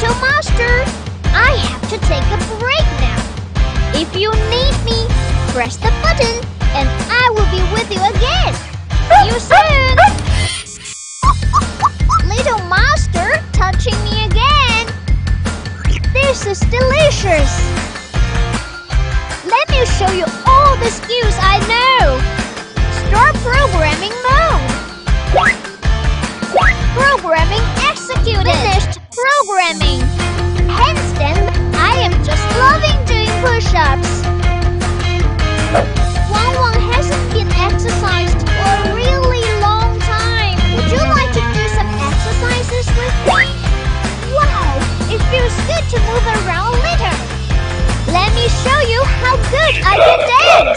Little Master, I have to take a break now. If you need me, press the button and I will be with you again. See you soon. Little Master touching me again. This is delicious. Let me show you all the skills I know. Feels good to move around little. Let me show you how good I can dance.